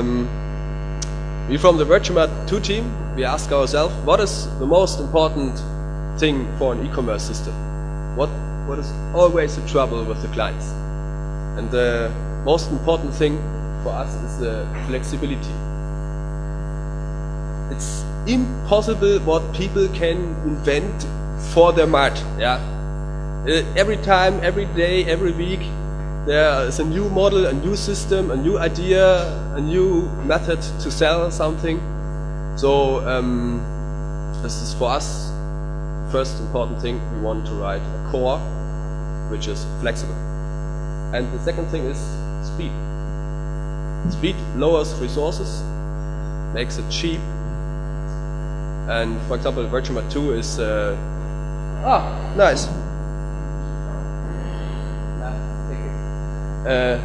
Um, we from the Virtuemart 2 team, we ask ourselves, what is the most important thing for an e-commerce system? What, what is always the trouble with the clients? And the most important thing for us is the flexibility. It's impossible what people can invent for their mart. Yeah, uh, every time, every day, every week, there is a new model, a new system, a new idea, a new method to sell something. So um, this is for us first important thing. We want to write a core which is flexible, and the second thing is speed. Speed lowers resources, makes it cheap, and for example, Virtuemart 2 is uh, ah nice. Uh,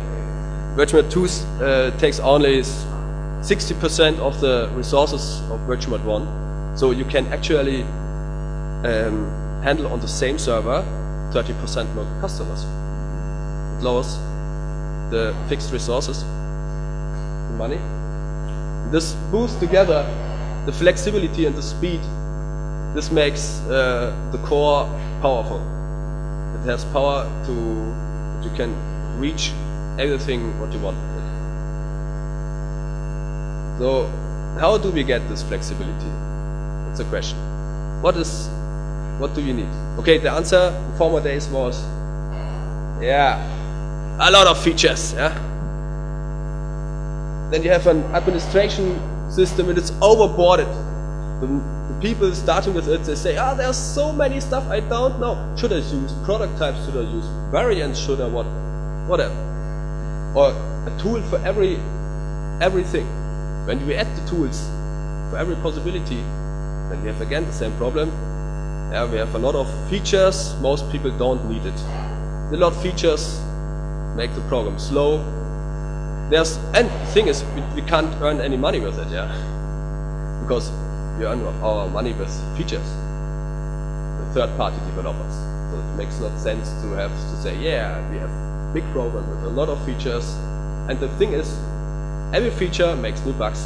Virtuemart 2 uh, takes only 60% of the resources of Virtuemart 1. So you can actually um, handle on the same server 30% more customers. It lowers the fixed resources, the money. This boosts together the flexibility and the speed. This makes uh, the core powerful. It has power to you can reach everything what you want with it. So how do we get this flexibility? That's a question. What is what do you need? Okay, the answer in former days was yeah, a lot of features, yeah. Then you have an administration system and it's overboarded. The, the people starting with it, they say, ah, oh, there's so many stuff I don't know. Should I use product types? Should I use variants? Should I what? Whatever. Or a tool for every everything. When we add the tools for every possibility, then we have again the same problem. Yeah, we have a lot of features. Most people don't need it. A lot of features make the program slow. There's and the thing is, we, we can't earn any money with it, yeah, because we earn our money with features, the third-party developers. So it makes not sense to have to say, yeah, we have big program with a lot of features, and the thing is, every feature makes new bugs,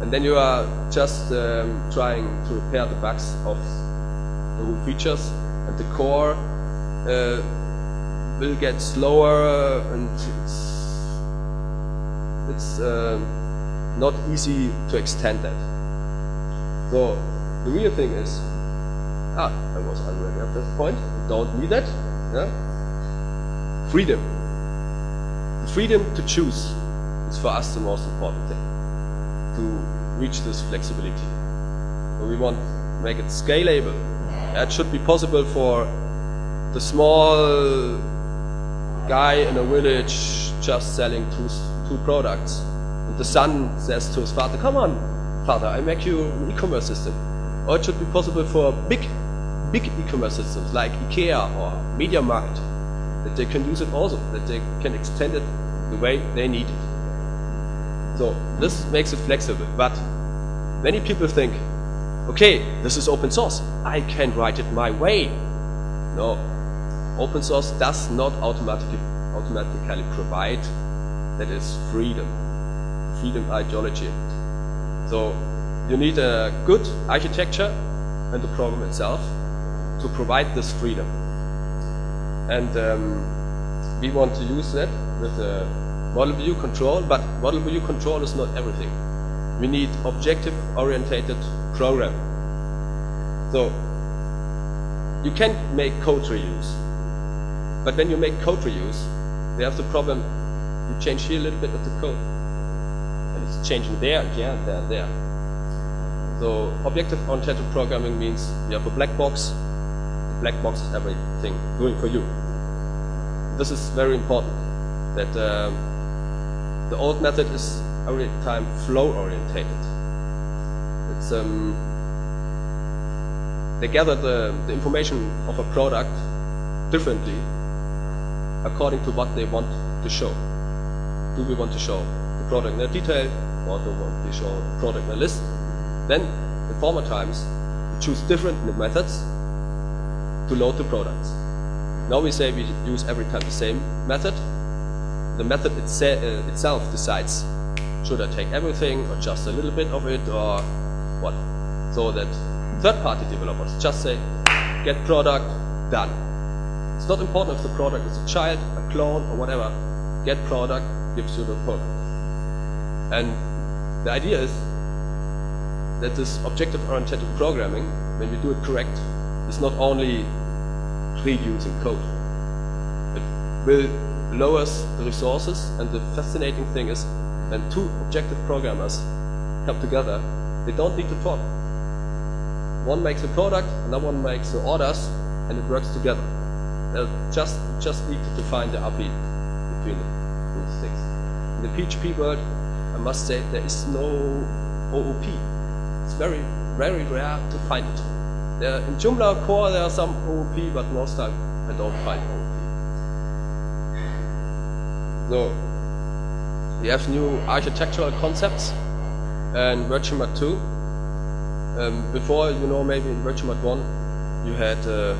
and then you are just um, trying to repair the bugs of the new features, and the core uh, will get slower, and it's it's uh, not easy to extend that. So the real thing is, ah, I was already at this point. Don't need that. Yeah? Freedom. The freedom to choose is for us the most important thing to reach this flexibility. We want to make it scalable. That should be possible for the small guy in a village just selling two two products. And the son says to his father, come on, father, I make you an e-commerce system. Or it should be possible for big, big e-commerce systems like IKEA or MediaMarkt, that they can use it also, that they can extend it the way they need it. So this makes it flexible, but many people think, okay, this is open source, I can write it my way. No, open source does not automatically, automatically provide that is freedom, freedom ideology. So you need a good architecture and the program itself to provide this freedom. And um, we want to use that with the model view control, but model view control is not everything. We need objective orientated programming. So you can make code reuse, but when you make code reuse, have the problem you change here a little bit of the code. And it's changing there, and there, there. So objective-oriented programming means you have a black box. Black box everything doing for you. This is very important. That um, the old method is every time flow-orientated. It's um, they gather the, the information of a product differently according to what they want to show do we want to show the product in a detail or do we want to show the product in a list? Then, in former times, we choose different methods to load the products. Now we say we use every time the same method. The method itse uh, itself decides should I take everything or just a little bit of it or what? So that third-party developers just say, get product, done. It's not important if the product is a child, a clone, or whatever. Get product gives you the product. And the idea is that this objective-oriented programming, when we do it correct, is not only reusing code. It will lowers the resources, and the fascinating thing is when two objective programmers come together, they don't need to talk. One makes a product, another one makes the orders, and it works together. They just just need to define the API between those things. In the PHP world, I must say there is no OOP. It's very very rare to find it. There, in Joomla core there are some OOP, but most time I don't find OOP. So we have new architectural concepts and Virtuemart 2. Um, before, you know, maybe in Virtuemart 1, you had uh,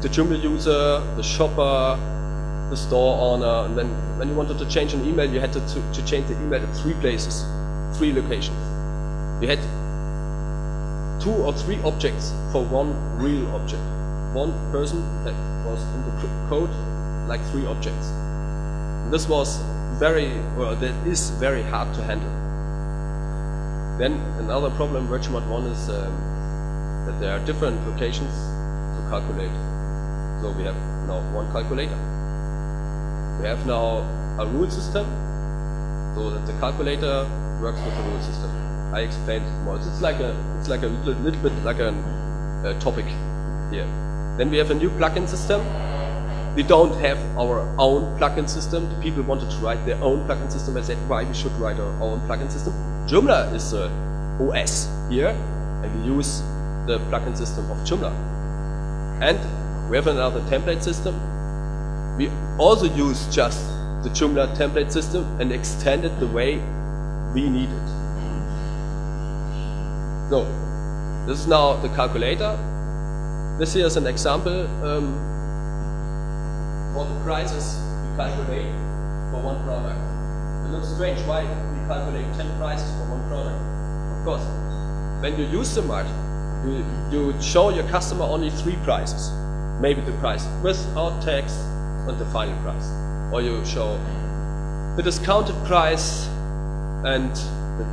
the Joomla user, the shopper, the store owner, and then when you wanted to change an email, you had to, to, to change the email at three places, three locations. You had two or three objects for one real object. One person that was in the code, like three objects. This was very, well, that is very hard to handle. Then another problem Virtuemart 1 is um, that there are different locations to calculate. So we have now one calculator. We have now a rule system, so that the calculator works with the rule system. I explained it more. It's like a, it's like a little, little bit like a, a topic here. Then we have a new plugin system we don't have our own plugin system. The people wanted to write their own plugin system. I said, why we should write our own plugin system? Joomla is the OS here, and we use the plugin system of Joomla. And we have another template system. We also use just the Joomla template system and extend it the way we need it. So, this is now the calculator. This here is an example. Um, for the prices we calculate for one product. It looks strange, why we calculate 10 prices for one product? Of course, when you use the mart, you, you show your customer only three prices. Maybe the price without tax and the final price. Or you show the discounted price and the,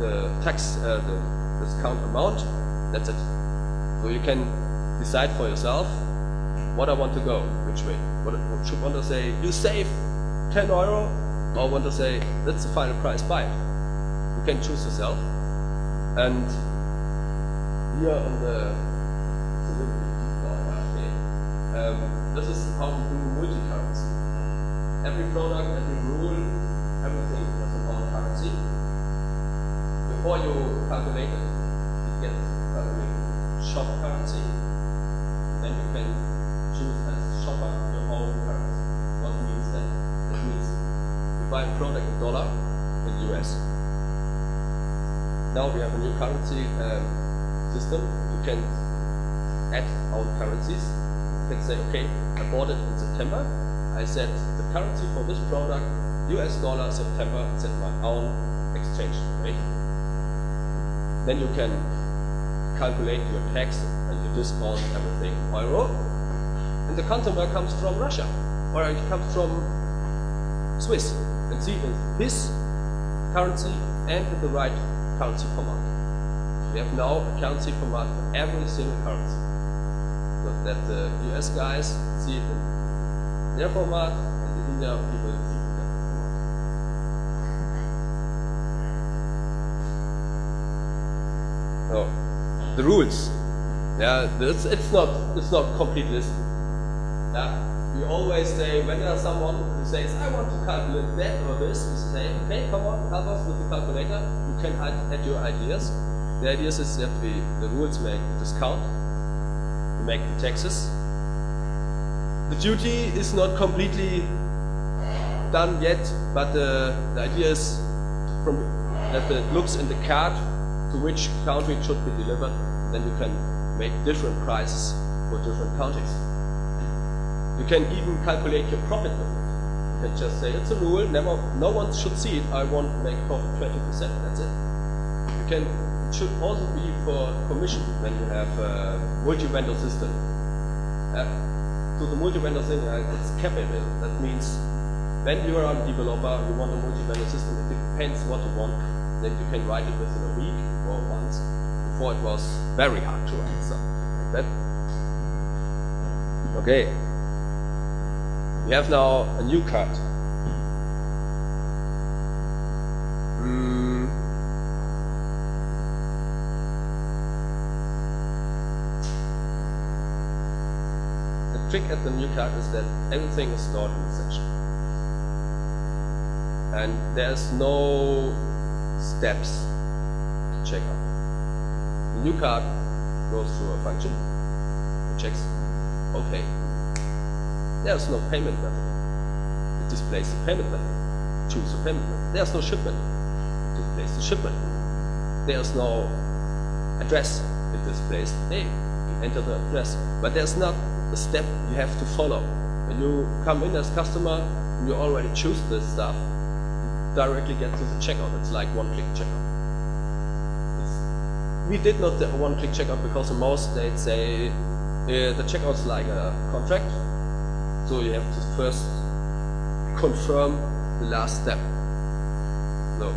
the tax, uh, the discount amount, that's it. So you can decide for yourself what I want to go, which way. What, should want to say, you save 10 euro, or want to say, that's the final price, buy it. You can choose yourself. And here on the, um, this is how we do multi-currency. Every product, every rule, everything has an own currency. Before you calculate it, you get calculated shop Then you can choose as shopper your own currency. What means that? That means you buy a product in dollar in the US. Now we have a new currency um, system. You can add our currencies. You can say, okay, I bought it in September. I set the currency for this product, US dollar, September, set my own exchange rate. Then you can calculate your tax and your everything euro and the consumer comes from Russia or it comes from Swiss and see in his currency and the right currency format. We have now a currency format for every single currency. So that the US guys see it in their format and the India people see it in their format. So the rules. Yeah, it's, it's not it's not complete list. Yeah? We always say, when there's someone who says, I want to calculate that or this, we say, okay, come on, help us with the calculator. You can add, your ideas. The idea is that we, the rules make the discount, we make the taxes. The duty is not completely done yet, but the, the idea is from that it looks in the card to which country it should be delivered, then you can make different prices for different countries. You can even calculate your profit with it. You can just say it's a rule. Never, no one should see it. I want to make profit 20%. That's it. You can. It should also be for commission when you have a multi-vendor system. Uh, so the multi-vendor thing, uh, it's capital. That means when you are a developer, you want a multi-vendor system. It depends what you want. Then you can write it within a week or months. Before it was very hard to answer like that. Okay. We have now a new card. Mm. The trick at the new card is that everything is stored in the section. And there's no steps to check out. New card goes through a function, it checks, okay, there's no payment method. It displays the payment method. Choose the payment method. There's no shipment. It displays the shipment. There's no address. It displays the name. You enter the address. But there's not a step you have to follow. When you come in as customer, and you already choose this stuff, you directly get to the checkout. It's like one-click checkout. We did not the one-click checkout because in most states say uh, the checkout is like a contract so you have to first confirm the last step. No.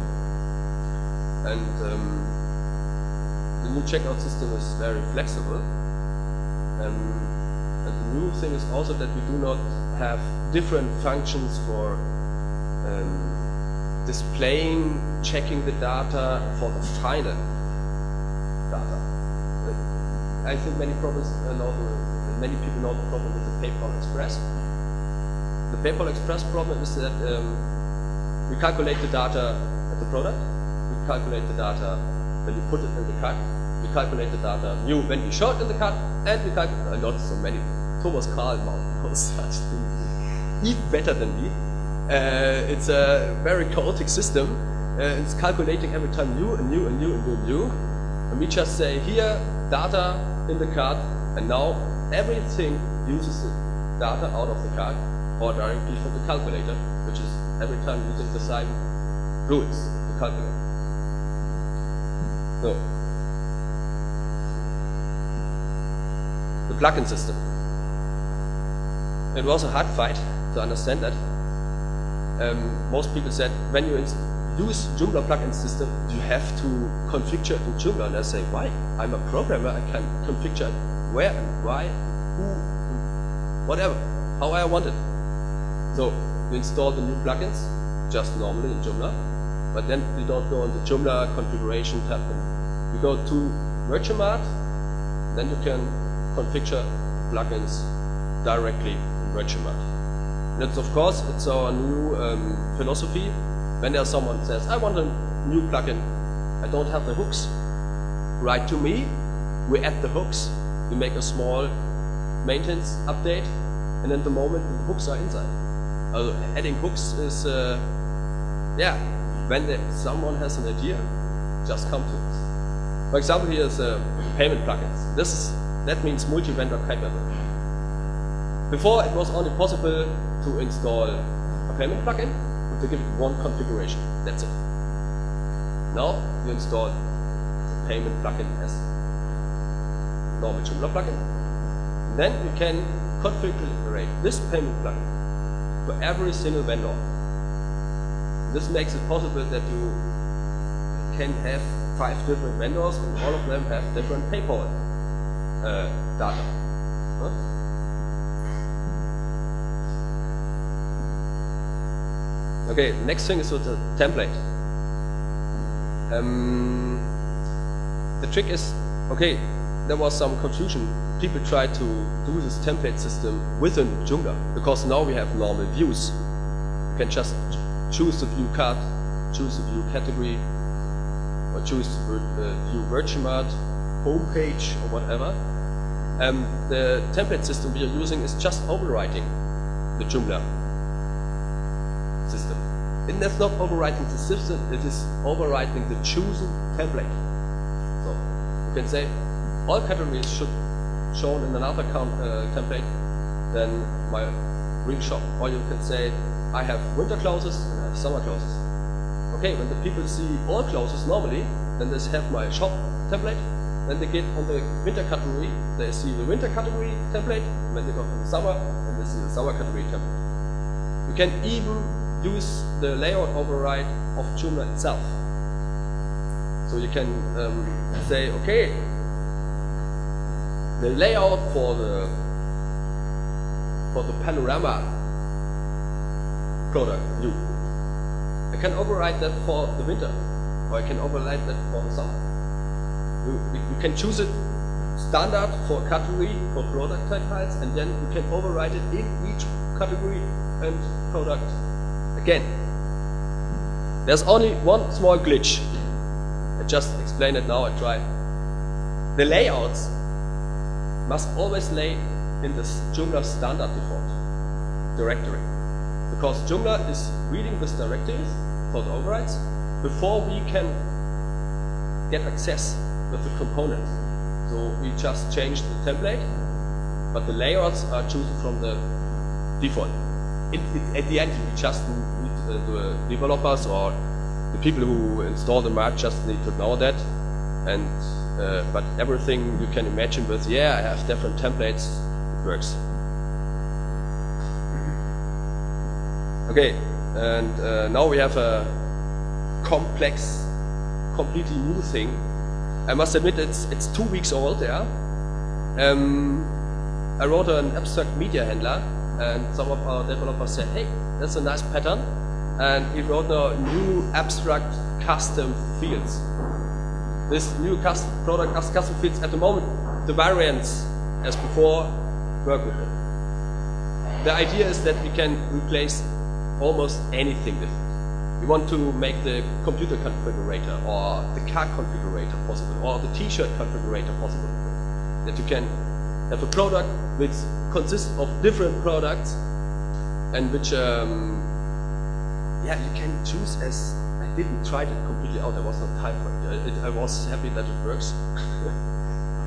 And um, the new checkout system is very flexible. Um, and the new thing is also that we do not have different functions for um, displaying, checking the data for the final. I think many problems uh, the, many people know the problem with the PayPal Express the PayPal Express problem is that um, we calculate the data at the product, we calculate the data when you put it in the cart, we calculate the data new when you show it in the cart, and we calculate, uh, not so many, Thomas Karlmann knows such things, even better than me. Uh, it's a very chaotic system. Uh, it's calculating every time new and new and new and new and new. And we just say here, data in the card, and now everything uses the data out of the card or directly from the calculator, which is every time using the same rules to calculate. So, the plugin system. It was a hard fight to understand that. Um, most people said when you use Joomla plugin system, you have to configure in Joomla. And I say, why? I'm a programmer. I can configure where and why, who, whatever, how I want it. So you install the new plugins just normally in Joomla, but then you don't go on the Joomla configuration tab. You go to Virtuemart, then you can configure plugins directly in Virtuemart. And it's of course it's our new um, philosophy. When there's someone says, I want a new plugin, I don't have the hooks, write to me, we add the hooks, we make a small maintenance update, and at the moment the hooks are inside. Uh, adding hooks is, uh, yeah, when the, someone has an idea, just come to us. For example, here is a payment plugins. This is, that means multi-vendor capable. Before, it was only possible to install a payment plugin to give it one configuration. That's it. Now, you install the payment plugin as normal Joomla plugin. Then you can configure this payment plugin for every single vendor. This makes it possible that you can have five different vendors and all of them have different PayPal uh, data. Huh? Okay, next thing is with the template. Um, the trick is, okay, there was some confusion. People tried to do this template system within Joomla because now we have normal views. You can just choose the view card, choose the view category, or choose the uh, view Virtuemart, homepage, or whatever. Um, the template system we are using is just overwriting the Joomla. And that's not overwriting the system, it is overwriting the chosen template. So you can say all categories should shown in another count, uh, template than my real shop. Or you can say I have winter clauses and I have summer clauses. Okay, when the people see all clauses normally, then they have my shop template. Then they get on the winter category, they see the winter category template. When they go to the summer, then they see the summer category template. You can even use the layout override of Joomla itself. So you can um, say, okay, the layout for the for the panorama product. I can override that for the winter, or I can override that for the summer. You, you can choose it standard for category for product type and then you can override it in each category and product again. There's only one small glitch. I just explain it now. I try. The layouts must always lay in the Joomla standard default directory. Because Joomla is reading this directories for the overrides before we can get access with the component. So we just change the template, but the layouts are chosen from the default. It, it, at the end, we just uh, the developers or the people who install the March just need to know that and uh, but everything you can imagine with, yeah, I have different templates, it works. Okay, and uh, now we have a complex, completely new thing. I must admit it's it's two weeks old. Yeah. Um, I wrote an abstract media handler, and some of our developers said, "Hey, that's a nice pattern," and he wrote a new abstract custom fields this new custom product custom fields at the moment, the variants as before work with it. The idea is that we can replace almost anything with it. We want to make the computer configurator or the car configurator possible or the t-shirt configurator possible. That you can have a product which consists of different products and which um, yeah you can choose as I didn't try it completely out. There was no time for it. it I was happy that it works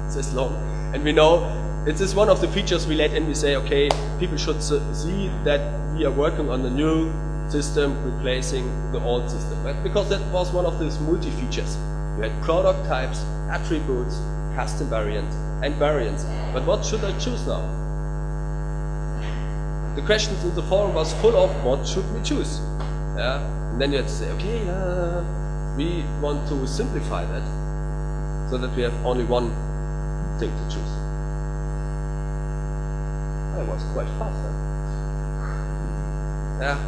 It's this long. And we know it is one of the features we let in. We say, okay, people should see that we are working on the new system replacing the old system. Right? Because that was one of those multi-features. We had product types, attributes, custom variants, and variants. But what should I choose now? The questions in the forum was full of what should we choose? Yeah? And then you have to say, okay, uh, we want to simplify that so that we have only one thing to choose. I was quite fast. Huh? Yeah,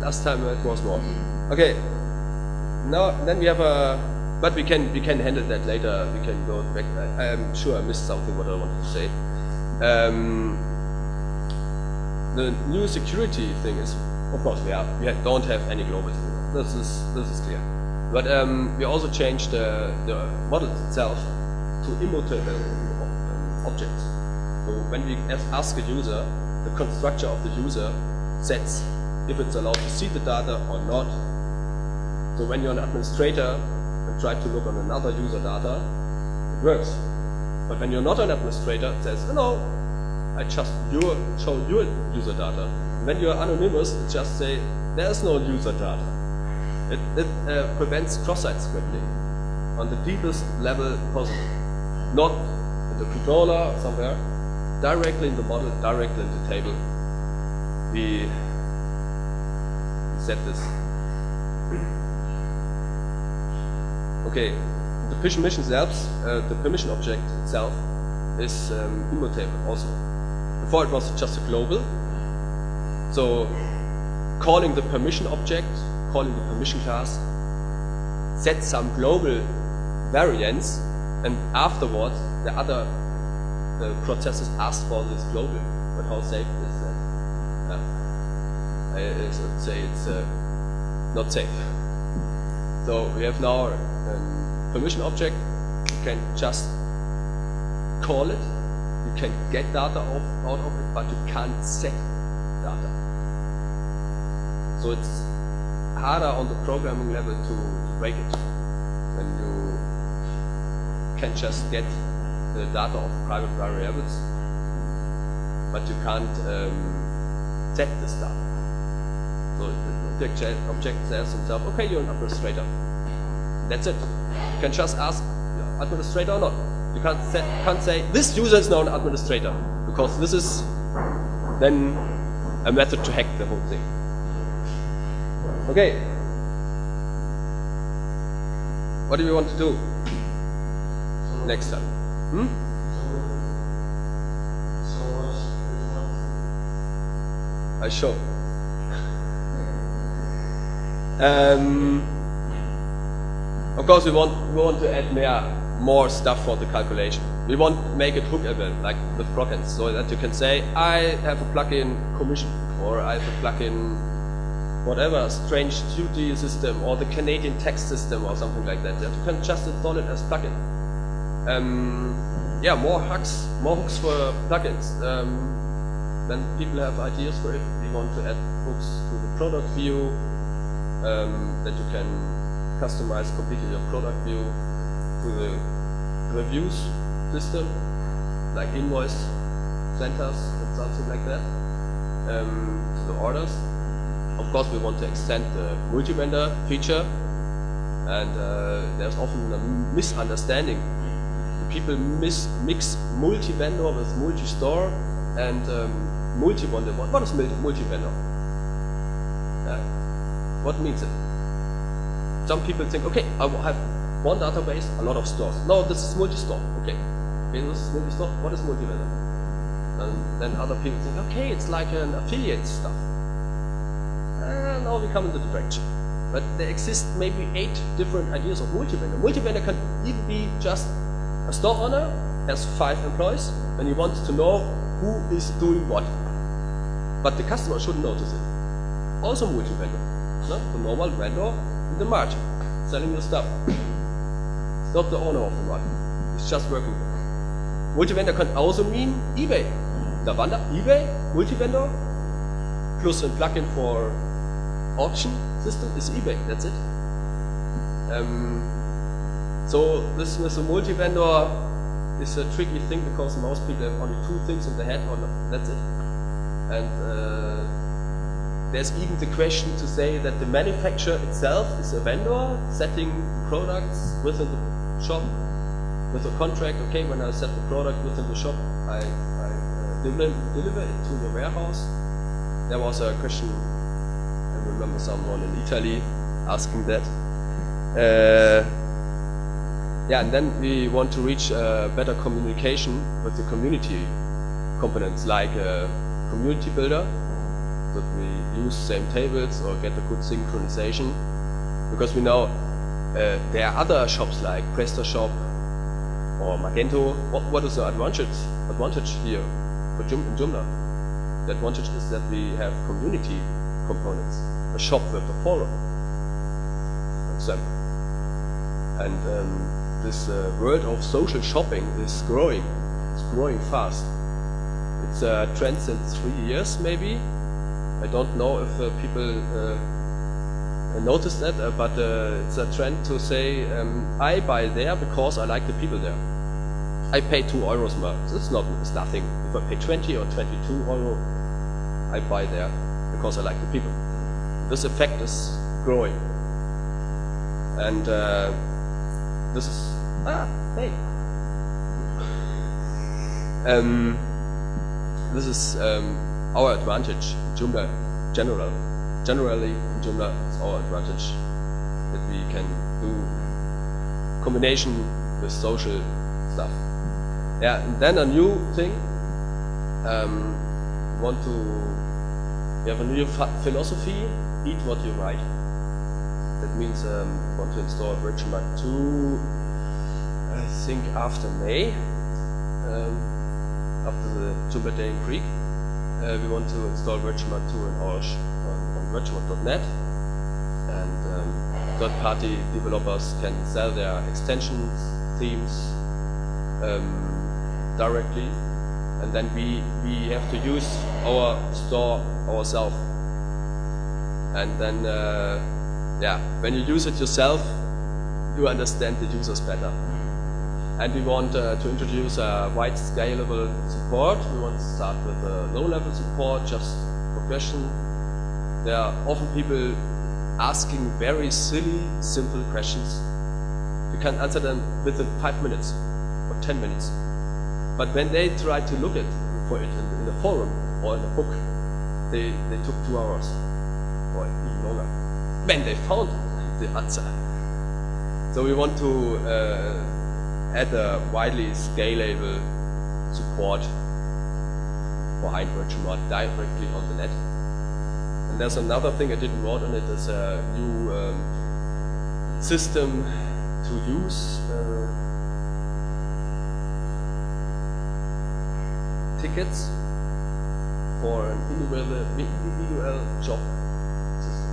last time it was more. Okay, now then we have a, but we can we can handle that later. We can go back. I, am sure I missed something what I wanted to say. Um, the new security thing is of course, we, are, we don't have any global tool. This is this is clear. But um, we also changed the, the model itself to immutable objects. So when we ask a user, the constructor of the user sets if it's allowed to see the data or not. So when you're an administrator and try to look on another user data, it works. But when you're not an administrator, it says, no, I just your, show your user data when you're anonymous, just say there's no user data. It, it uh, prevents cross-site scripting on the deepest level possible. Not in the controller somewhere, directly in the model, directly in the table. We set this. Okay, the permission itself, uh, the permission object itself is um, immutable also. Before it was just a global, so calling the permission object, calling the permission class, set some global variants, and afterwards the other the processes ask for this global. But how safe is that? I, would say it's uh, not safe. So we have now a permission object. You can just call it. You can get data out of it, but you can't set. So it's harder on the programming level to, break it. When you can just get the data of private variables, but you can't um, set this data. So the object, object says himself, okay, you're an administrator. That's it. You can just ask administrator or not. You can't say, can't say this user is now an administrator because this is then a method to hack the whole thing. Okay. What do we want to do next time? Hmm? I show. Um, of course, we want we want to add more more stuff for the calculation. We want to make it hookable, like with plugins, so that you can say, I have a plugin commission, or I have a plugin whatever, strange duty system, or the Canadian tax system, or something like that. You can just install it as plugin. Um, yeah, more hooks, more hooks for plugins. Um, then people have ideas for it. We want to add hooks to the product view, um, that you can customize completely your product view to the reviews system, like invoice centers and something like that, um, to the orders. Of course, we want to extend the multi-vendor feature, and uh, there's often a misunderstanding. People mis mix multi-vendor with multi-store and um, multi-vendor. What, what is multi-vendor? Uh, what means it? Some people think, okay, I have one database, a lot of stores. No, this is multi-store. Okay. Okay, this is multi-store. What is multi-vendor? And then other people think, okay, it's like an affiliate stuff. Now we come in the direction. But there exist maybe eight different ideas of multi-vendor. Multi-vendor can even be just a store owner has five employees and he wants to know who is doing what. But the customer shouldn't notice it. Also multi-vendor. No? The normal vendor in the margin, selling your stuff. It's not the owner of the market. It's just working. Multi-vendor can also mean eBay. Da wandert eBay, multi-vendor, plus a plugin for auction system is eBay. That's it. Um, so this with a multi-vendor is a tricky thing because most people have only two things in their head, or not. that's it. And uh, there's even the question to say that the manufacturer itself is a vendor setting products within the shop with a contract. Okay, when I set the product within the shop, I, I uh, deliver, deliver it to the warehouse. There was a question. Remember someone in Italy asking that. Uh, yeah, and then we want to reach uh, better communication with the community components, like a community builder, that we use same tables or get a good synchronization, because we know uh, there are other shops like PrestaShop or Magento. What, what is the advantage advantage here for Joomla? The advantage is that we have community components, a shop with a forum, for example, and. Um, this uh, world of social shopping is growing. It's growing fast. It's a trend since three years, maybe. I don't know if uh, people uh, notice that, uh, but uh, it's a trend to say, um, I buy there because I like the people there. I pay two euros more. It's not, it's nothing. If I pay 20 or 22 euro, I buy there because I like the people. This effect is growing. And uh, this is ah hey. Um, this is um, our advantage in Joomla general. Generally in Joomla it's our advantage that we can do combination with social stuff. Yeah, and then a new thing. Um, want to we have a new philosophy: eat what you write. That means um, want to install Virtual 2, I think after May, um, after the in Greek. Uh, we want to install Virtual 2 in Orange on, on and um, third-party developers can sell their extensions, themes um, directly and then we, we have to use our store ourselves and then uh, yeah, when you use it yourself, you understand the users better. And we want uh, to introduce a wide scalable support. We want to start with a low-level support, just progression, there are often people asking very silly, simple questions. You can answer them within five minutes or ten minutes. But when they try to look at for it in, in a forum or in a book, they, they took two hours When they found the answer. So we want to uh, add a widely scalable support for Virtuemart direct't on the net. And there's another thing I didn't write on it is a new um, system to use uh, tickets for an individual, individual job system.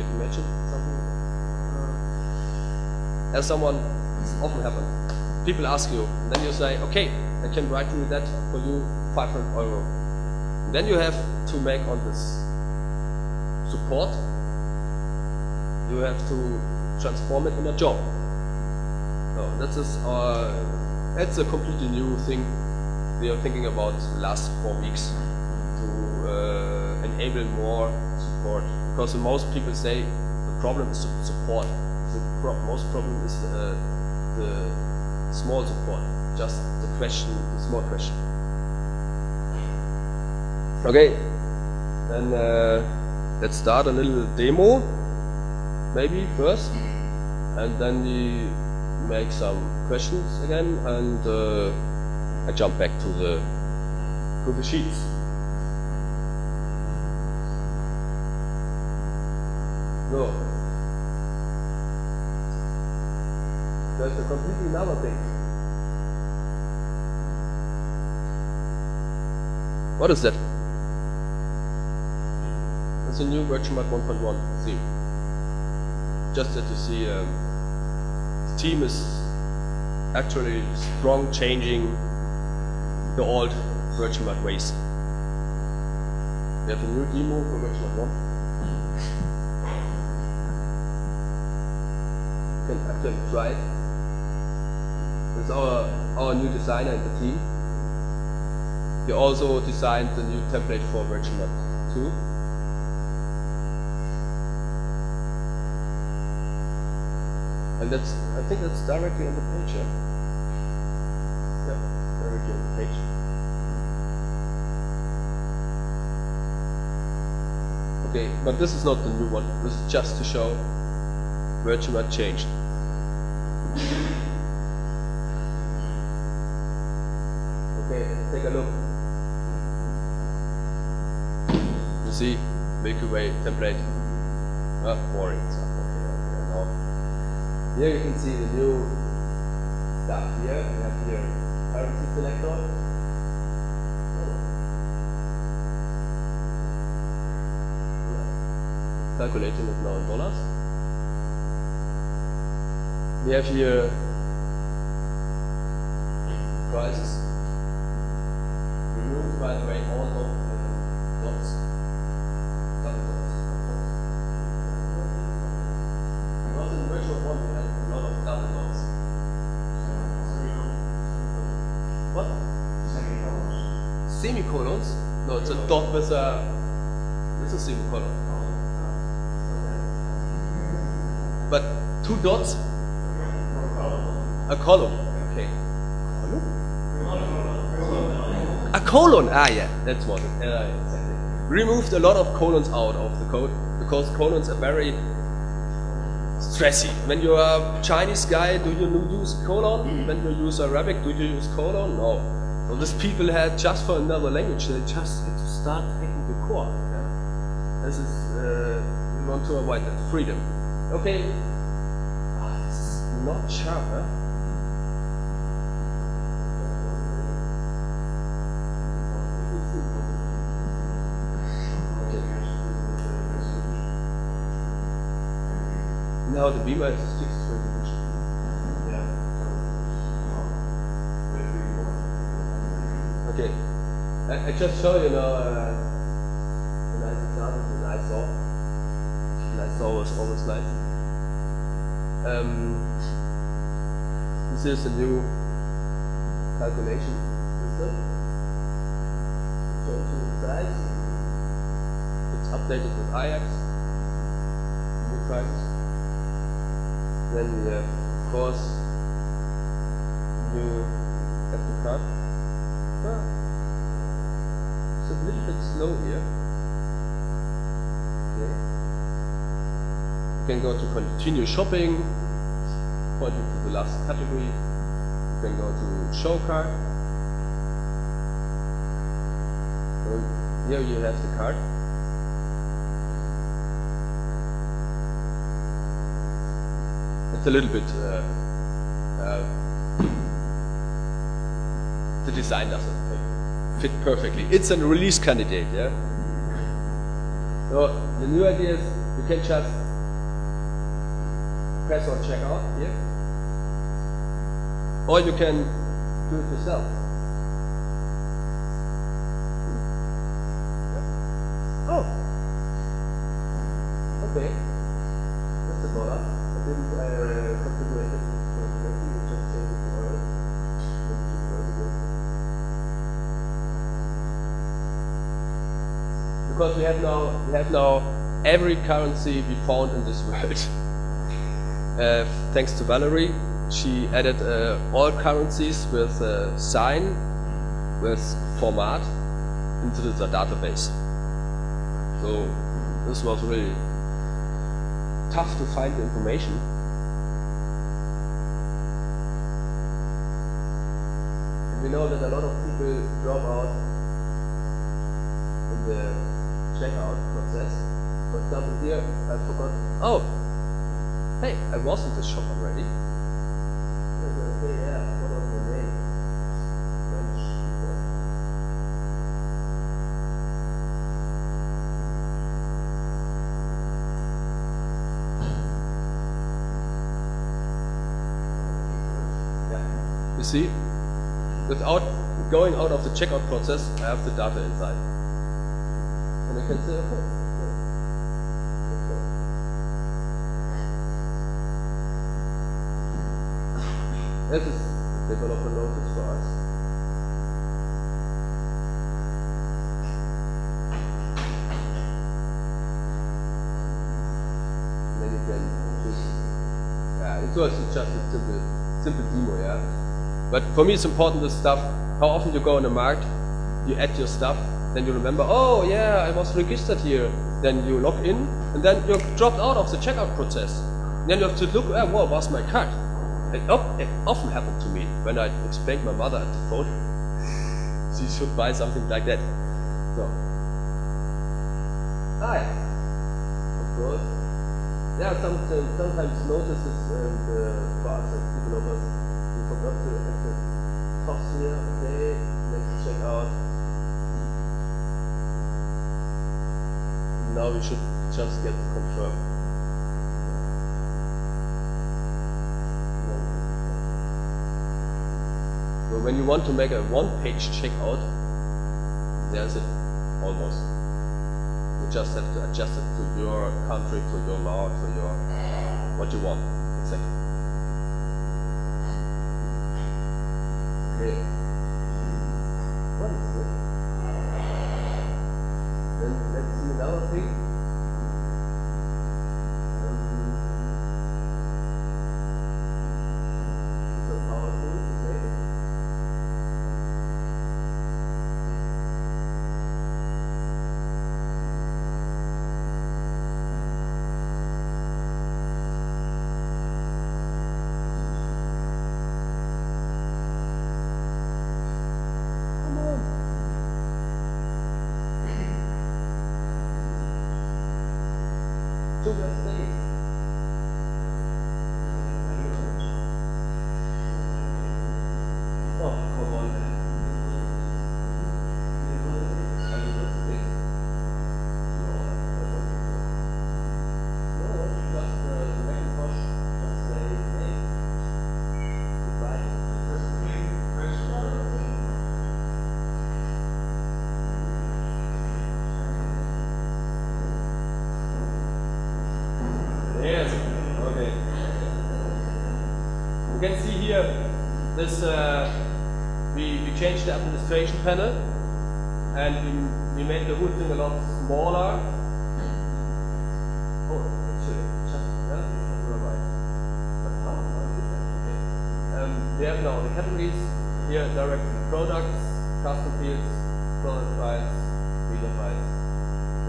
You imagine something? Uh, as someone, it's often happen. People ask you, and then you say, okay, I can write you that for you 500 euro. Then you have to make on this support, you have to transform it in a job. So that is our, that's a completely new thing we are thinking about last four weeks uh, enable more support. Because most people say the problem is support. The pro most problem is uh, the small support, just the question, the small question. Okay, then uh, let's start a little demo, maybe first, and then we make some questions again, and uh, I jump back to the to the sheets. So there's a completely thing. What is that? That's a new Virtuemart 1.1 theme. Just that you see um, the team is actually strong changing the old Virtuemart ways. We have a new demo for Virtuemart 1. You can actually try it. It's our, our new designer in the team. He also designed the new template for Virtuemart 2. And that's, I think that's directly on the page, yeah? Yeah, directly on the page. Okay, but this is not the new one. This is just to show Virtuemart changed. Take a look. You see, Milky Way template. Ah, boring stuff. Okay, okay, now. Here you can see the new stuff here. We have here currency selector. Calculating it now in dollars. We have here prices. By the way, all of dots. Double dots. Of dots. What? Semicolons? No, it's a dot with a with a semicolon. But two dots, a column. Okay. Colon. Ah, yeah, that's what. It, uh, exactly. Removed a lot of colons out of the code because colons are very stressy. When you are a Chinese guy, do you use colon? When you use Arabic, do you use colon? No. So these people had just for another language, they just had to start taking the core. Yeah? This is uh, we want to avoid that freedom. Okay. Ah, this is not sharp, huh? Now the beamer is fixed resolution. Okay. I, I just show you now uh, a nice example that I saw. I saw was always nice. Um, this is a new calculation system. To nice. It's updated with Ajax. New prices. Then we have, of course, new Apple Card. Ah. It's a little bit slow here. Okay. You can go to continue shopping, pointing to the last category. You can go to show card. Here you have the card. It's a little bit uh, uh, the design doesn't fit, perfectly. It's a release candidate, yeah. So the new idea is you can just press on checkout here, or you can do it yourself. Oh, okay. That's a dollar. I didn't uh, configure it correctly. You just change it to euro. Which is very good. Because we have now we have now every currency we found in this world. Uh, thanks to Valerie, she added uh, all currencies with uh, sign, with format into the database. So this was really tough to find the information. And we know that a lot of people drop out in the checkout process. For example, here I forgot. Oh, hey, I was in the shop already. Okay, yeah. What was the name? French. Yeah. You see, without going out of the checkout process, I have the data inside. Go. This is developer notice for us. Then you can choose. Yeah, it was just uh, a simple, simple demo, yeah. But for me, it's important this stuff. How often you go in the market, you add your stuff, then you remember, oh yeah, I was registered here. Then you log in, and then you're dropped out of the checkout process. Then you have to look, ah, where was my card? It, it often happened to me when I explained my mother at the phone. she should buy something like that. So, ah, of course. Yeah, some, sometimes notices and uh, for us as developers, we forgot to the tops here. Okay, let's check out. Now we should just get confirm. So when you want to make a one-page checkout, there's it almost. You just have to adjust it to your country, to your law, to your what you want exactly. Okay. What is this? Then let's see another thing. Um, so powerful, okay. Come on. Sugar State. Oh, come on. Sugar State. No, just uh, the Macintosh. Just say, hey, goodbye. Yes. Okay. You can see here this. Uh, we we changed the administration panel. and we, we made the whole thing a lot smaller. Oh, actually, just yeah, right. But how? Okay. Um, we have now the categories here directly products, custom fields, product files, reader files,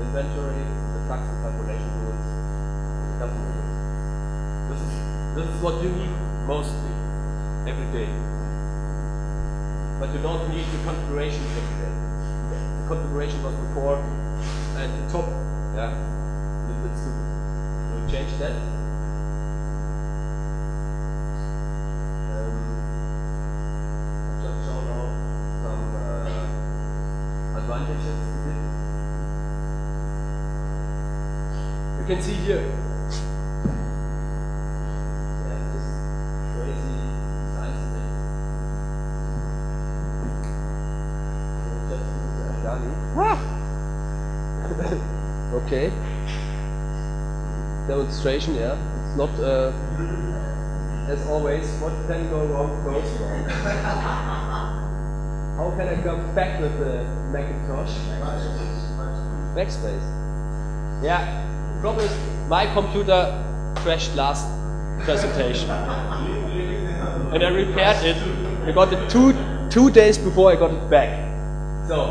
inventory, the tax and calculation rules, the custom rules. This is this is what you need mostly every day. But you don't need the configuration every day. The configuration was before at the top, yeah, a little bit stupid. So we change that. Um, just some uh, advantages. You can see here. Yeah, this crazy design thing. Just use a Dali. Okay. Demonstration, yeah. It's not uh, as always. What can go wrong goes wrong. How can I come back with the Macintosh? Backspace. Yeah. Problem is, my computer crashed last presentation, and I repaired it. I got it two two days before I got it back. So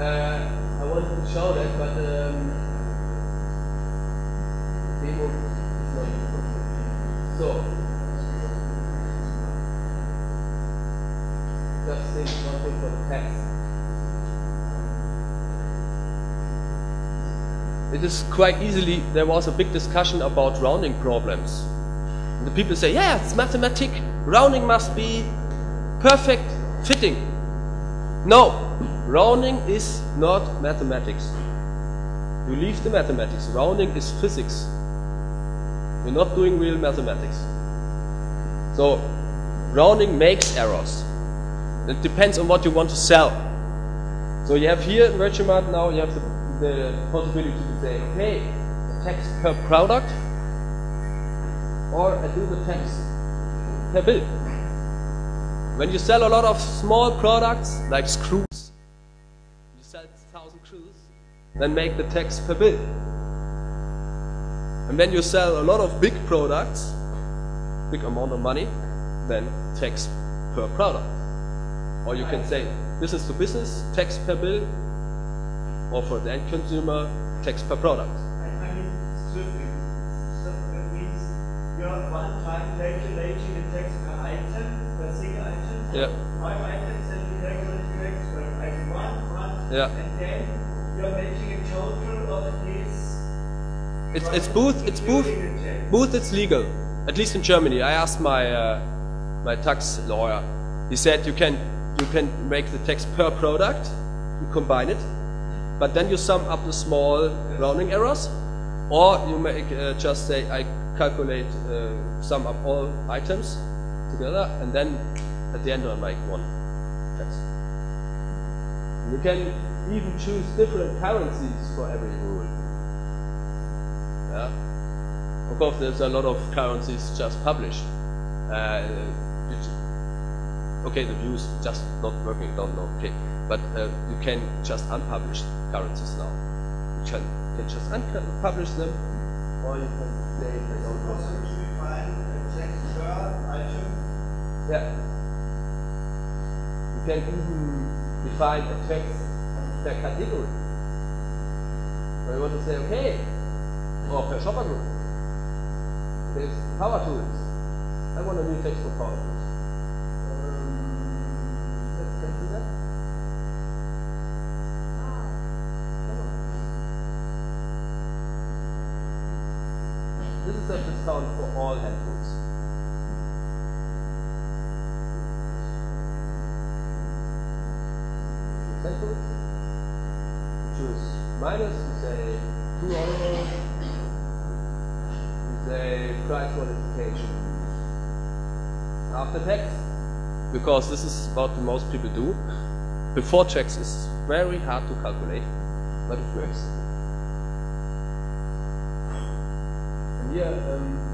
uh, I wanted to show that, but um, is not. So just think for the text. It is quite easily, there was a big discussion about rounding problems. The people say, yeah, it's mathematic, rounding must be perfect fitting. No, rounding is not mathematics. You leave the mathematics, rounding is physics. We're not doing real mathematics. So, rounding makes errors. It depends on what you want to sell. So you have here in now, you have the, the possibility to say, okay, the tax per product, or I do the tax per bill. When you sell a lot of small products, like screws, then make the tax per bill. And when you sell a lot of big products, big amount of money, then tax per product. Or you can say business to business, tax per bill, or for the end consumer, tax per product. I mean. So that means you're one time calculating the tax per item, per single item. Yeah. Five items and you calculate your tax per item one, one. Yeah. And then It's, it's both, it's tax. both it's legal. At least in Germany. I asked my, uh, my tax lawyer. He said you can, you can make the tax per product, you combine it, but then you sum up the small rounding errors, or you make uh, just say I calculate, uh, sum up all items together, and then at the end I make one tax. You can even choose different currencies for every rule. Yeah. Of course, there's a lot of currencies just published. Uh, okay, the view is just not working. Don't know. Okay, but uh, you can just unpublish currencies now. You can, can just unpublish them, or you can say they don't work. you. Yeah. You can even define a text per category. So you want to say, okay, or per shopper group. There's power tools. I want a new text for power tools. Um, let's can that. On. This is a discount for all hand tools. Central. Choose minus, is a 2 euro. You say price modification. After tax, because this is what most people do. Before tax is very hard to calculate, but it works. And here, um,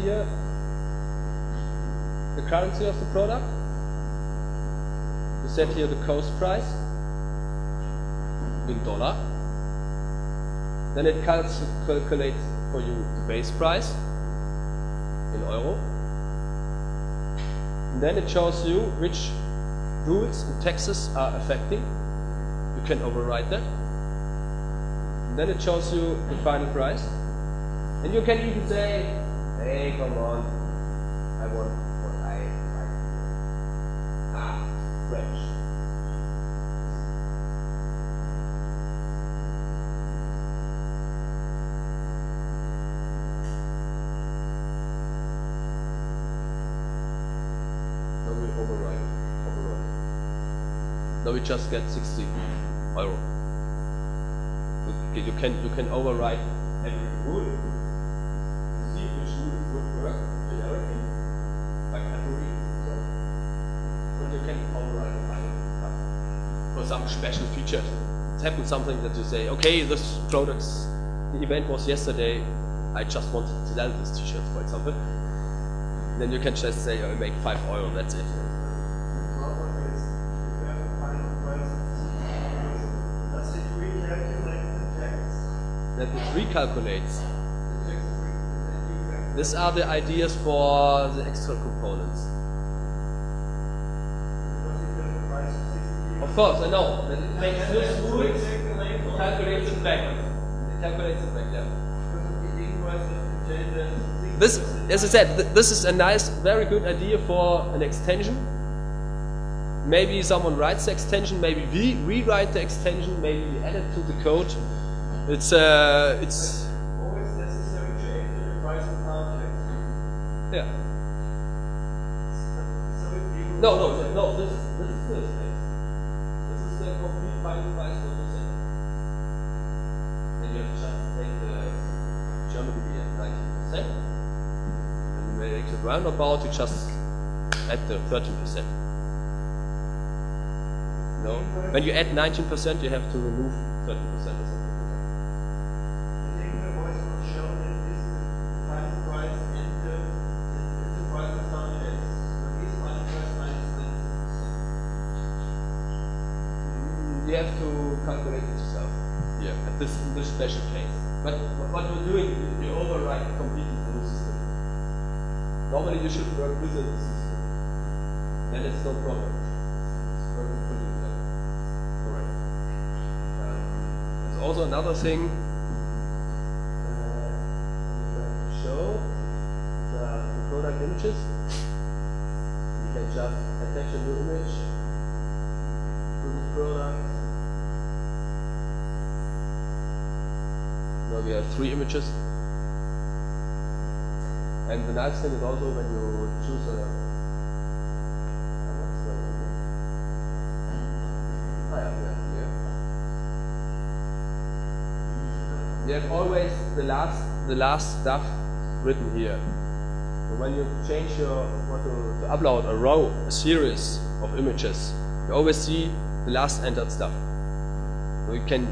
here the currency of the product. You set here the cost price in dollar. Then it calculates for you the base price in euro. And then it shows you which rules and taxes are affecting. You can override that. And then it shows you the final price. And you can even say, hey, come on, I want what I like. Ah, French. Now we override. Override. Now we just get 60 euro. You can you can override special feature. It happens something that you say, okay, this product, the event was yesterday. I just wanted to sell this T-shirt, for example. Then you can just say, I make five euro. That's it. That it recalculates. These are the ideas for the extra components. Does it have the price of 60 Of course, I know calculates it back. Calculates it back, yeah. Because of the invoice that contained the 60%. This, as I said, th- this is a nice, very good idea for an extension. Maybe someone writes the extension, maybe we rewrite the extension, maybe we add it to the code. It's, uh, it's, Always necessary to enter the price without tax. yeah. So if you No, no, no, no, this is, this is this thing. This is the complete final price what you said. Then you have to just take the Be at 19%. And you make it roundabout, you just add the 13%. No? When you add 19%, you have to remove 13% or something. The invoice will show that this the final price and the, the, the price without tax. So this final price minus 90%. You have to calculate it yourself. Yeah. At this, this special Then it's no problem. It's working pretty well. Correct. Um, there's also another thing. Uh, show the, the product images. You can just attach a new image to the product. Now we have three images. And the nice thing is also when you choose a. Ah, what's the one? Ah, yeah, yeah, here. You always the last, the last stuff written here. So when you change your, want to, to upload a row, a series of images, you always see the last entered stuff. So you can,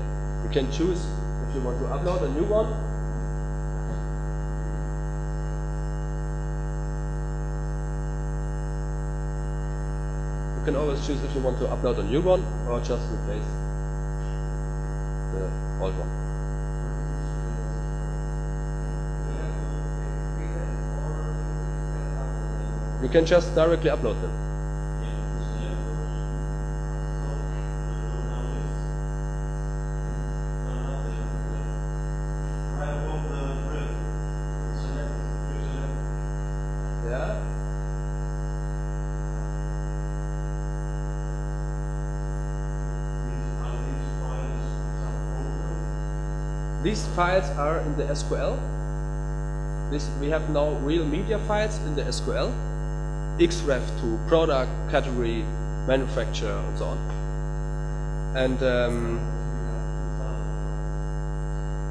you can choose if you want to upload a new one. You can always choose if you want to upload a new one or just replace the old one. You can just directly upload them. These files are in the SQL. This, we have now real media files in the SQL. Xref to product, category, manufacturer, and so on. And um,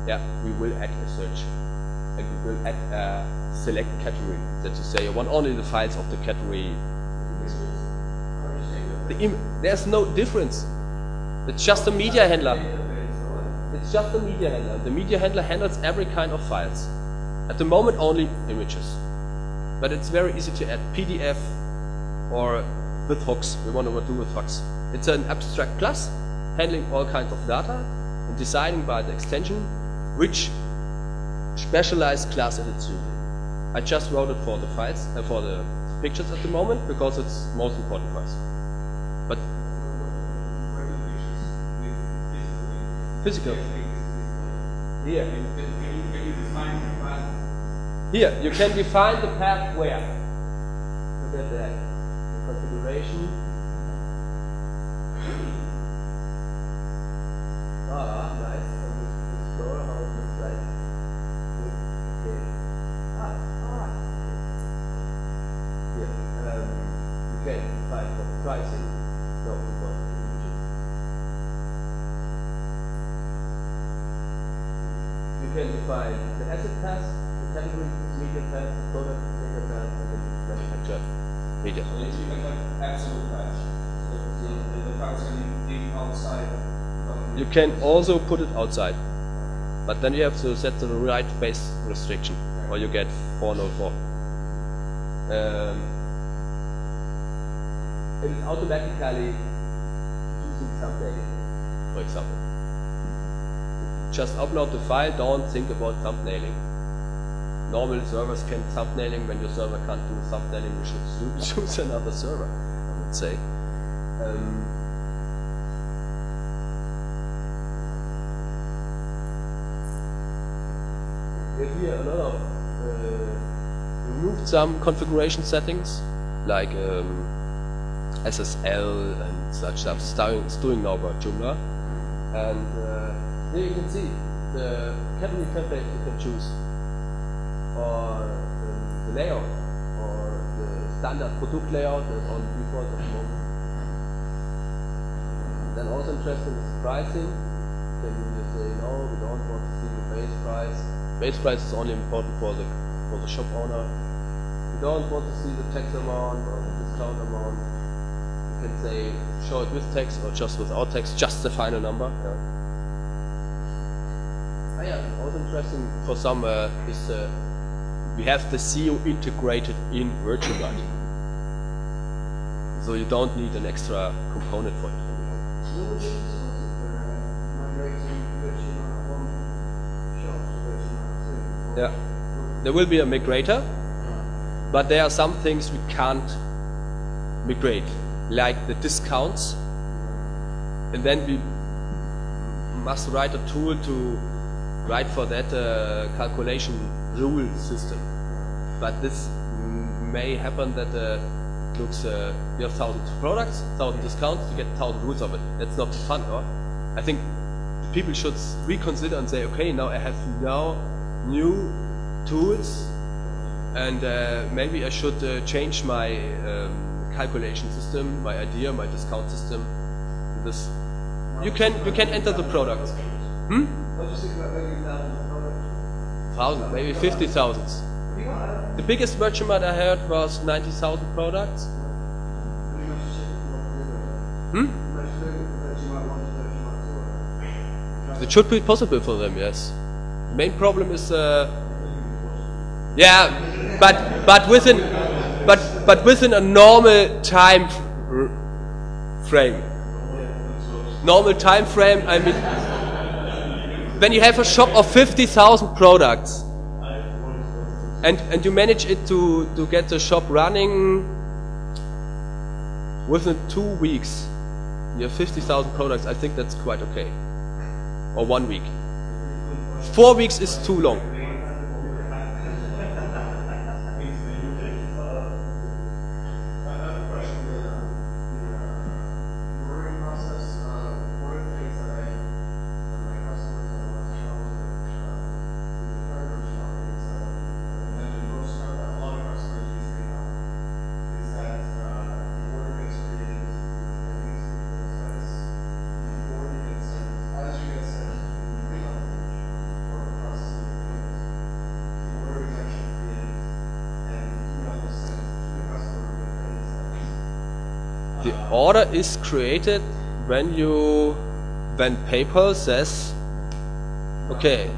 yeah, we will add a search. And we will add a select category that you say I want only the files of the category. The there's no difference. It's just a media handler. It's just a media handler. The media handler handles every kind of files. At the moment, only images. But it's very easy to add PDF or with hooks. We want to do with hooks. It's an abstract class handling all kinds of data and deciding by the extension which specialized class it is using. I just wrote it for the files, uh, for the pictures at the moment because it's most important for us. But physical. Here. Here, you can define the path where. Look at that. The configuration. Ah, nice. And this explorer how it looks like. Okay. Ah, ah. Here. Um, you can define for pricing. No, because of the images. You can define the asset class, the category, media class, the product, data class, and then the manufacturer You can also put it outside, but then you have to set the right base restriction, or you get 404. Um, it is automatically using thumbnailing, for example. Just upload the file, don't think about thumbnailing. Normal servers can thumbnailing, when your server can't do thumbnailing, you should choose another server, I would say. Um, here a lot of uh, removed some configuration settings like um, SSL and such stuff. It's doing now about Joomla, and uh, here you can see the category template you can choose, or the layout, or the standard product layout that's on default at the moment. Then also interesting is pricing. Then you just say no, we don't want to see the base price. Base price is only important for the for the shop owner. We don't want to see the tax amount or the discount amount. You can say show it with tax or just without tax, just the final number. Yeah. Ah, yeah, also interesting for some uh, is uh, we have the SEO integrated in Virtual So you don't need an extra component for it anymore. Yeah. There will be a migrator, but there are some things we can't migrate, like the discounts. And then we must write a tool to write for that uh, calculation rule system. But this may happen that uh, looks uh, you have thousand products, thousand discounts, you get thousand rules of it. That's not fun, or I think people should reconsider and say, okay, now I have now new tools, and uh, maybe I should uh, change my um, calculation system, my idea, my discount system. This you can you can enter the product. Hmm? Thousand, maybe fifty thousands. The biggest merchant I heard was ninety thousand products. Hmm? It should be possible for them, yes. The main problem is, uh, yeah, but but within but but within a normal time frame. Normal time frame. I mean, when you have a shop of fifty thousand products, and and you manage it to to get the shop running within two weeks, you have fifty thousand products. I think that's quite okay or one week. Four weeks is too long. Order is created when you when PayPal says, okay,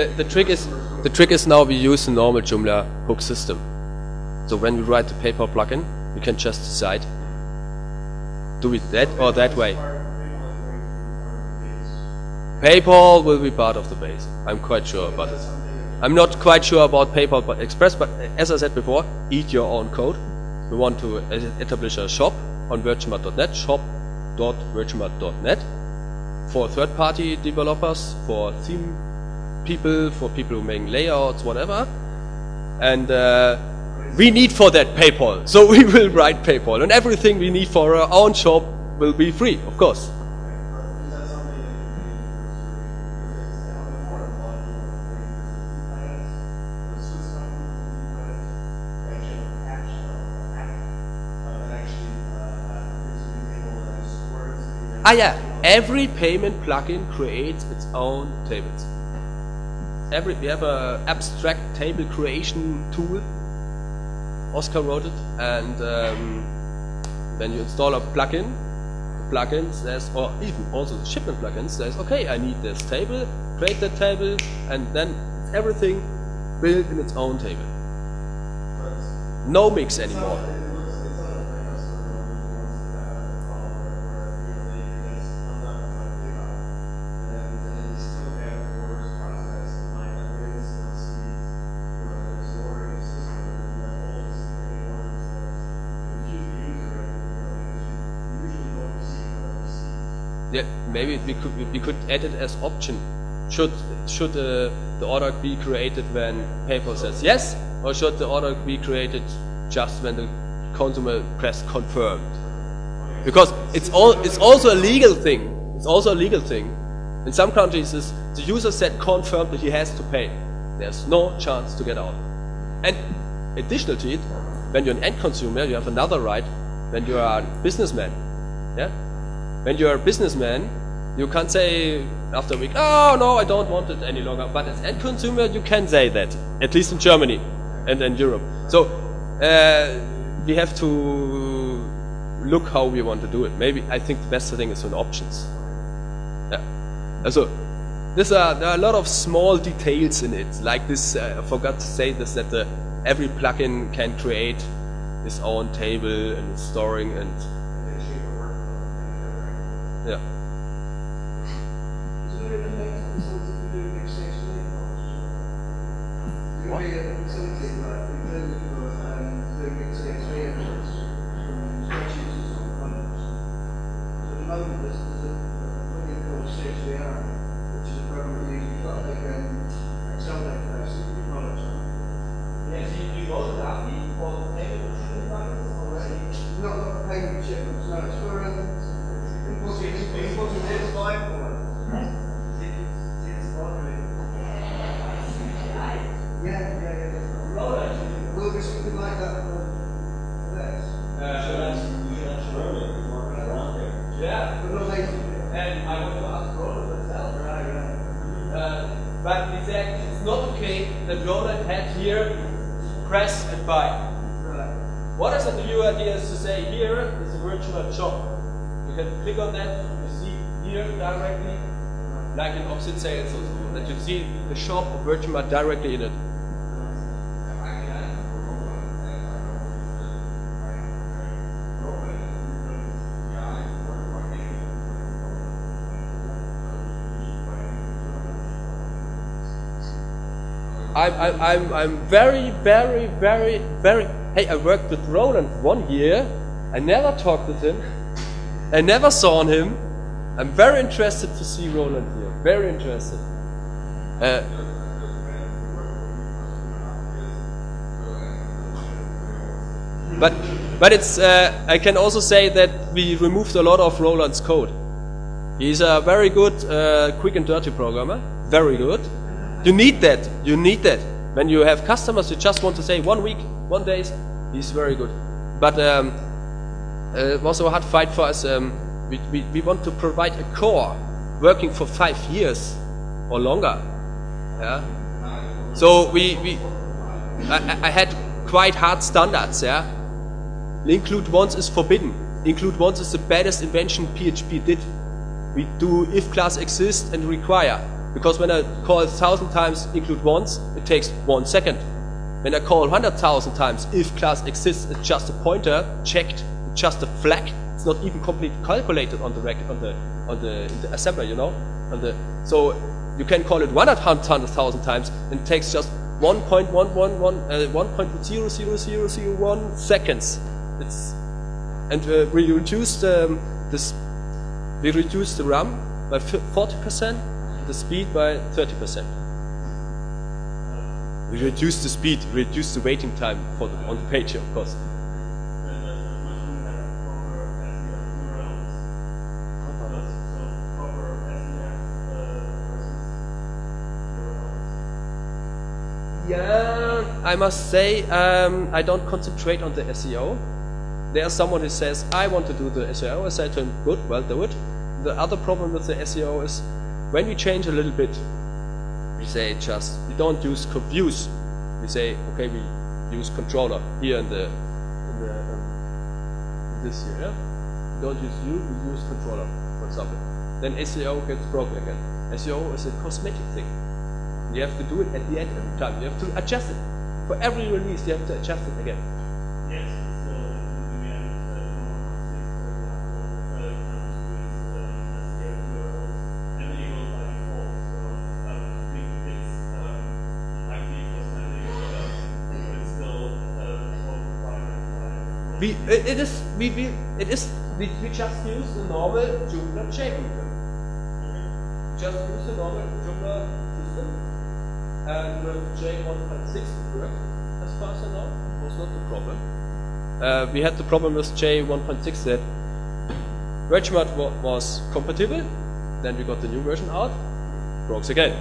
the, the trick is the trick is now we use the normal Joomla hook system. So when we write the PayPal plugin, we can just decide do it that or that way. PayPal will be part of the base. I'm quite sure about it. I'm not quite sure about PayPal but Express, but as I said before, eat your own code. We want to establish a shop on virtuemart.net, shop.virtuemart.net for third-party developers, for theme people, for people who make layouts, whatever. And uh, we need for that PayPal. So we will write PayPal. And everything we need for our own shop will be free, of course. Ah yeah, every payment plugin creates its own tables. Every we have a abstract table creation tool. Oscar wrote it, and um, when you install a plugin, the plugin says, or even also the shipment plugin says, okay, I need this table, create that table, and then everything built in its own table. No mix anymore. Maybe we could we could add it as option. Should should uh, the order be created when PayPal says yes, or should the order be created just when the consumer press confirmed? Because it's all it's also a legal thing. It's also a legal thing. In some countries, the user said confirmed that he has to pay. There's no chance to get out. And additional to it, when you're an end consumer, you have another right. When you are a businessman, yeah, when you're a businessman, you can't say after a week, oh no, I don't want it any longer. But as end consumer, you can say that, at least in Germany and in Europe. So uh, we have to look how we want to do it. Maybe I think the best thing is on options. Yeah. So there's a, there are a lot of small details in it, like this. Uh, I forgot to say this that the, every plugin can create its own table and storing and Ja. Zullen we nog steeds in de week steeds Wat? Sales also, that you see the shop of Virtuemart directly in it. I'm, I'm, I'm, very, very, very, very. Hey, I worked with Roland one year. I never talked with him. I never saw him. I'm very interested to see Roland. Very interesting. Uh, but but it's uh, I can also say that we removed a lot of Roland's code. He's a very good, uh, quick and dirty programmer. Very good. You need that. You need that. When you have customers, you just want to say one week, one days. He's very good. But um, uh, it was a hard fight for us. Um, we, we, we want to provide a core working for five years or longer. Yeah. So we, we I, I- had quite hard standards. Yeah. Include once is forbidden. Include once is the baddest invention PHP did. We do if class exists and require. Because when I call 1,000 times include once, it takes one second. When I call 100,000 times if class exists, it's just a pointer checked, just a flag. It's not even completely calculated on the on the on the, the assembler, you know. On the so you can call it 100,000 times, and it takes just 1.111 uh, 1.00001 seconds. It's and uh, we reduced um, this we reduced the RAM by 40%, the speed by 30%. We reduced the speed, reduced the waiting time for the, on the page, of course. I must say um, I don't concentrate on the SEO. There's someone who says, I want to do the SEO. I say to him, good, well, do it. The other problem with the SEO is when we change a little bit, we say just, we don't use views. We say, okay, we use controller here in the, in the um, this here. We don't use view, we use controller, for example. Then SEO gets broken again. SEO is a cosmetic thing. You have to do it at the end every time. You have to adjust it. For every release, you have to adjust it again. Yes, so in the end, comes with SEO URLs enabled by default. So I think it's might be cosmetic, but it's still all provided by. We, it, it is, we, we, it is, we, we just use the normal Joomla JMeter. Just use the normal Joomla. And with J1.6 it worked, as far as I know. It was not the problem. Uh, we had the problem with J1.6 that wa was compatible, then we got the new version out, broke again.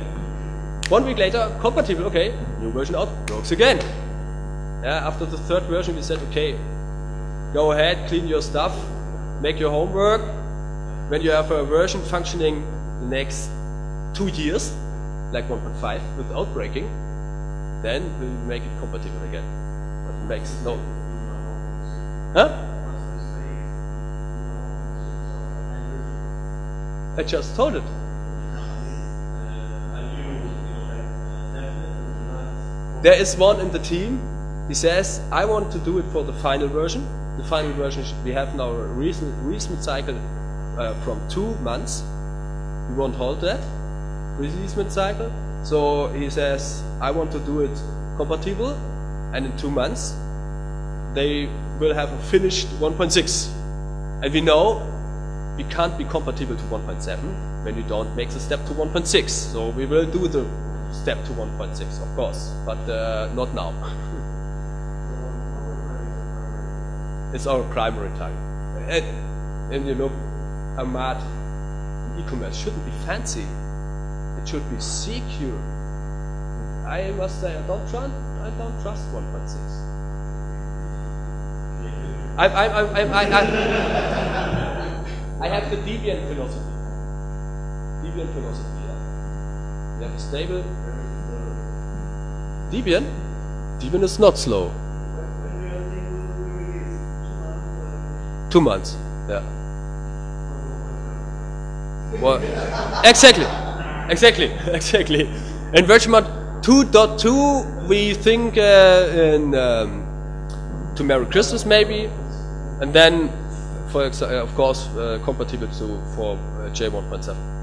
One week later, compatible, okay, new version out, broke again. Yeah, after the third version, we said, okay, go ahead, clean your stuff, make your homework. When you have a version functioning the next two years, like 1.5 without breaking, then we make it compatible again. But it makes no. Huh? I just told it. There is one in the team. He says, "I want to do it for the final version. The final version we have now a recent release cycle uh, from two months. We won't hold that release cycle. So he says, I want to do it compatible, and in two months they will have a finished 1.6. And we know we can't be compatible to 1.7 when we don't make the step to 1.6. So we will do the step to 1.6, of course, but uh, not now. it's our primary time. And, and you know, Ahmad, e-commerce shouldn't be fancy. It should be secure. I must say, I don't trust. I don't trust 1.6. I, I, I, I, I, I, have the Debian philosophy. Debian philosophy. Yeah. We have a stable. Debian. Debian is not slow. Two months. Yeah. Well, exactly. Exactly, exactly. In Virtuemart 2.2, we think uh, in um, to Merry Christmas maybe, and then, for of course, uh, compatible to for uh, J1.7.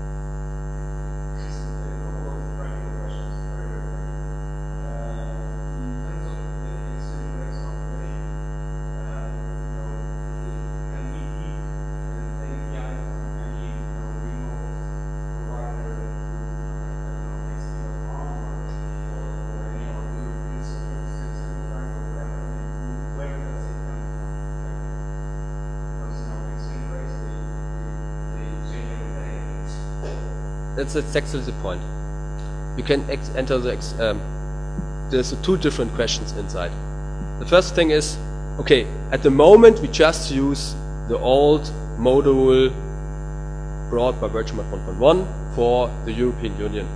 That's exactly the point. You can enter the. Um, there's two different questions inside. The first thing is, okay, at the moment we just use the old module brought by Virtuemart 1.1 for the European Union.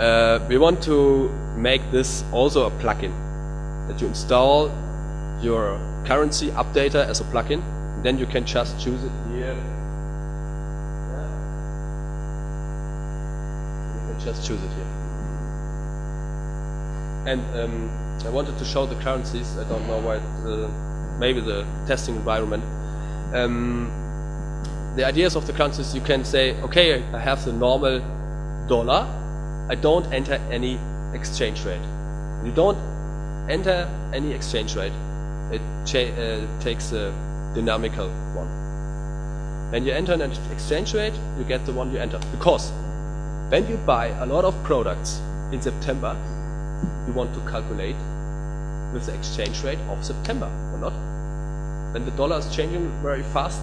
Uh, we want to make this also a plugin that you install your currency updater as a plugin. Then you can just choose it here. Just choose it here. And um, I wanted to show the currencies. I don't know why. Uh, maybe the testing environment. Um, the ideas of the currencies you can say, okay, I have the normal dollar. I don't enter any exchange rate. You don't enter any exchange rate. It uh, takes a dynamical one. When you enter an exchange rate, you get the one you enter. Because when you buy a lot of products in September, you want to calculate with the exchange rate of September, or not? When the dollar is changing very fast,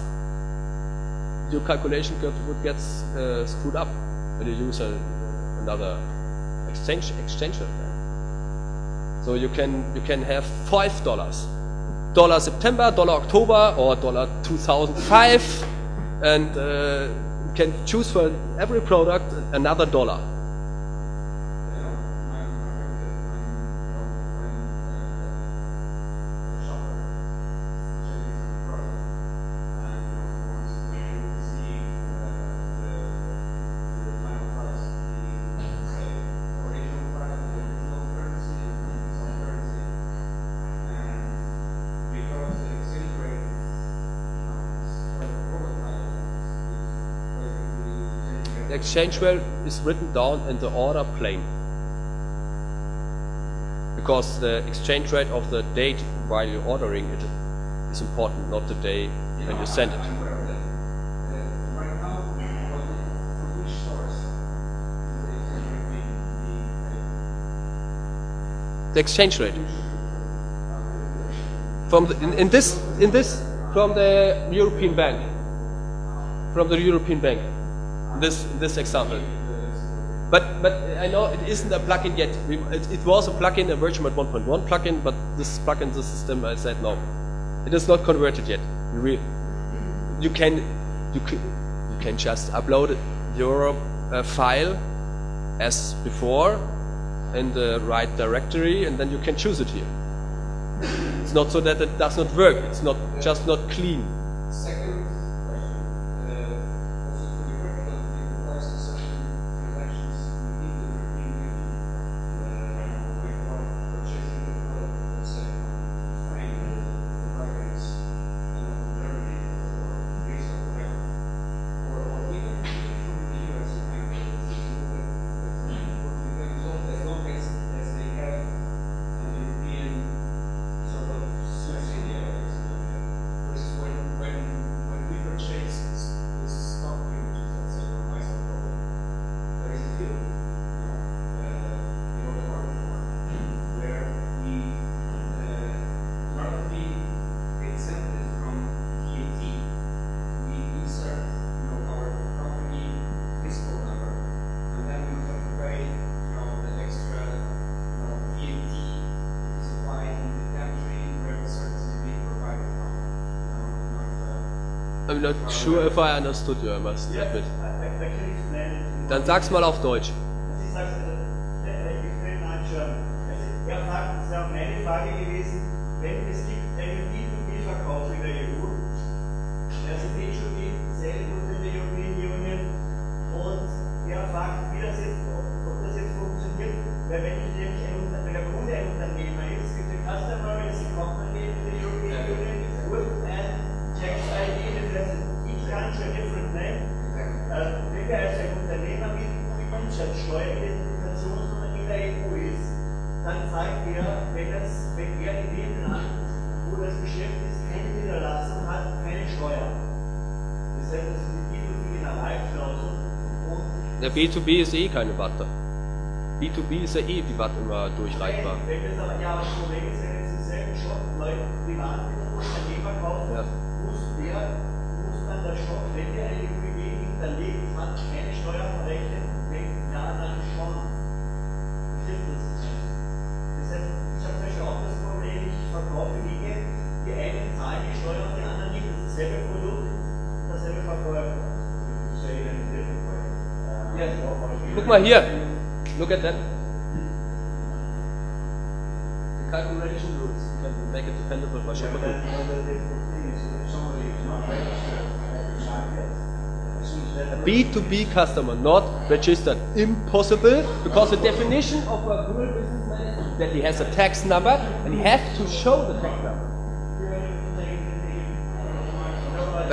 your calculation would get uh, screwed up when you use a, another exchange exchange rate. So you can you can have five dollars, dollar September, dollar October, or dollar 2005, and uh, can choose for every product another dollar. Exchange rate is written down in the order plane. Because the exchange rate of the date while you're ordering it is important, not the day when you send it. The exchange rate. From the, in, in this in this from the European Bank. From the European Bank. This this example. But but I know it isn't a plugin yet. We, it, it was a plugin, a version 1.1 plugin, but this plugin the system I said no. It is not converted yet. You, you can you can you can just upload your uh, file as before in the right directory, and then you can choose it here. It's not so that it does not work. It's not just not clean. Uh, I'm not sure if I understood you, I must Yes, admit. I, I, I can explain it. Dann sag's mal auf Deutsch. Der B2B ist eh keine Watte. B2B ist ja eh die Watt immer durchreichbar. wenn das aber, ja, Problem ist, wenn jetzt dieselben Shop Leute privat Guck mal hier. Look at that. The calculation rules. Can make it dependable by Shopper. A B2B customer not registered. Impossible because the definition of a real businessman is that he has a tax number and he has to show the tax number.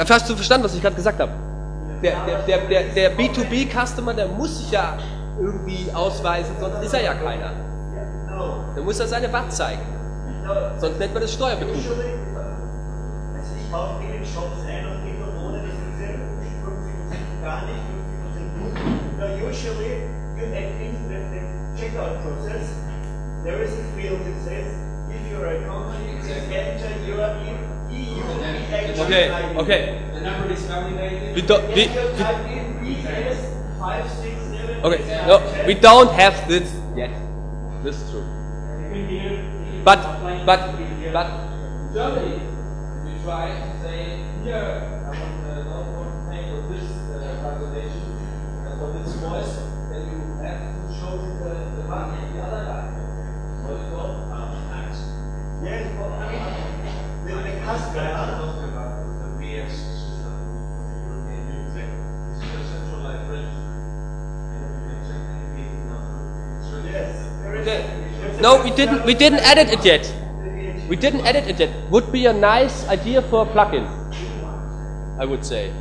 Hast du verstanden, was ich gerade gesagt habe? Der, der, der, der, der B2B-Customer, der muss sich ja irgendwie ausweisen, sonst ist er ja keiner. Der muss ja seine Watt zeigen. Sonst nennt man das Steuerbetrug. Usually, also ich kaufe in den Shops ein und die Hormone, das sind sehr 50% gar nicht, 50% gut. Now usually, you add in the, the checkout process, there is a field that says, if you're a company, please enter your EU Okay, okay. The number is. We don't, we, And type in BS 567. okay, no, we don't have this yet. This is true. But, but, but, Germany, if you try to say, here, I want, want to pay for this uh, calculation, uh, for this voice, No, we didn't, we didn't edit it yet. We didn't edit it yet. Would be a nice idea for a plugin, I would say.